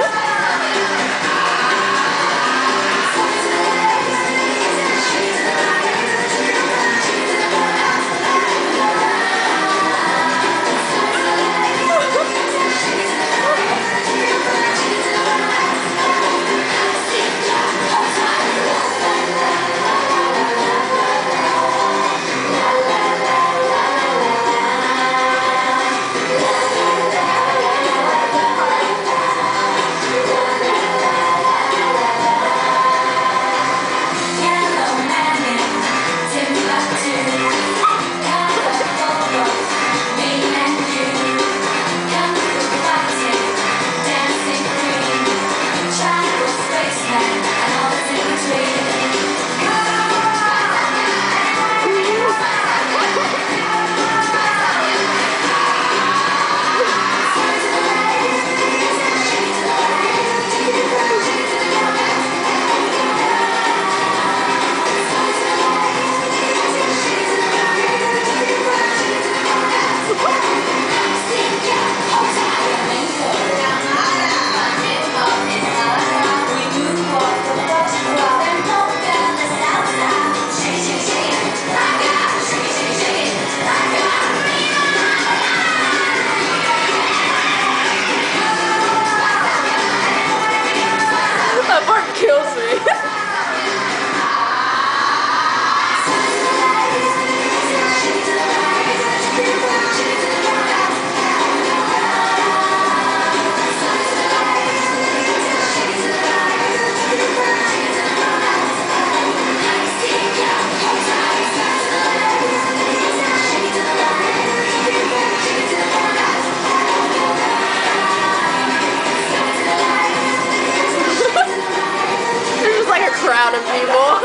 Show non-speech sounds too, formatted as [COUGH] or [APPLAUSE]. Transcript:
Yeah. [LAUGHS] lot of people.